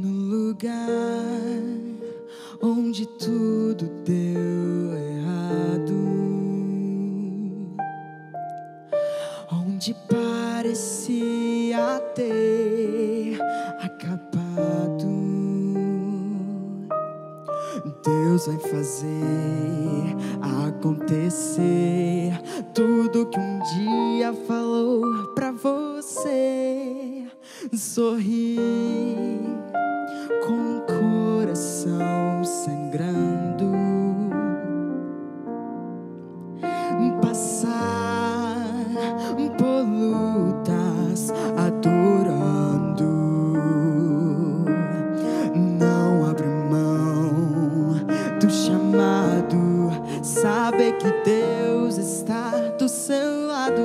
no lugar onde tudo deu errado, onde parecia ter acabado. Deus vai fazer acontecer tudo que um dia falou pra você. Sorrir coração sangrando, passar por lutas adorando. Não abre mão do chamado, saber que Deus está do seu lado.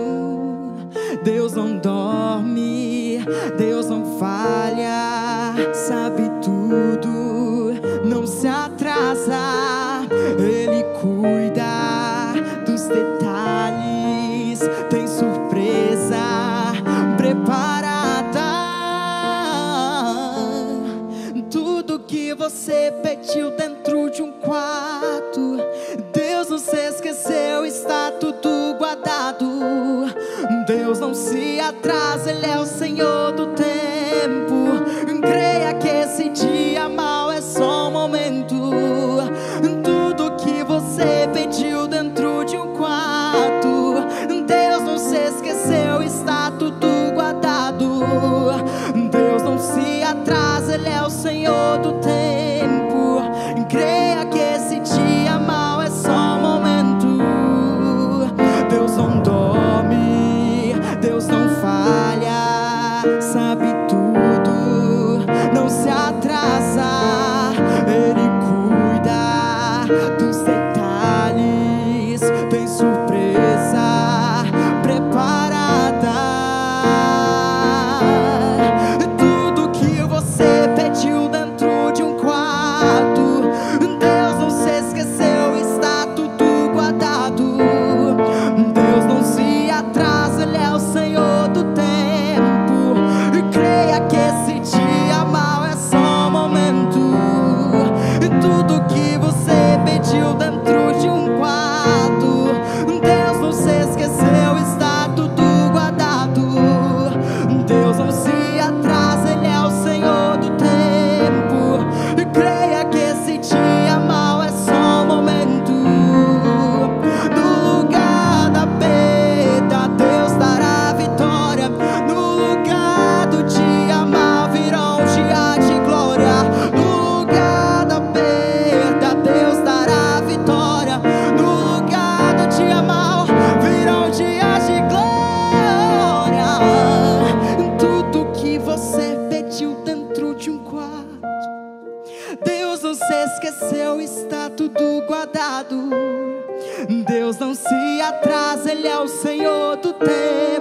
Deus não dorme, Deus não falha, detalhes, tem surpresa preparada. Tudo que você pediu dentro de um quarto, Deus não se esqueceu, está tudo guardado. Deus não se atrasa, Ele é o Senhor do tempo. tu dentro de um quarto. Deus não se esqueceu, está tudo guardado. Deus não se atrasa, Ele é o Senhor do tempo.